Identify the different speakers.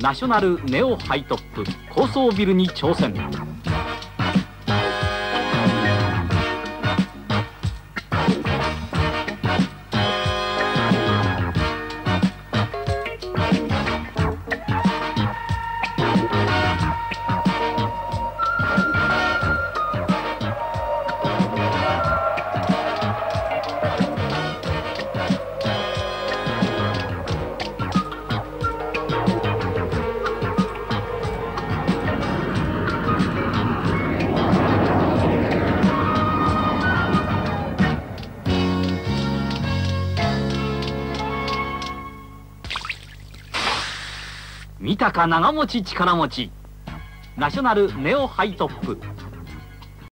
Speaker 1: ナショナルネオハイトップ高層ビルに挑戦。見たか長持ち力持ち。ナショナルネオハイトップ。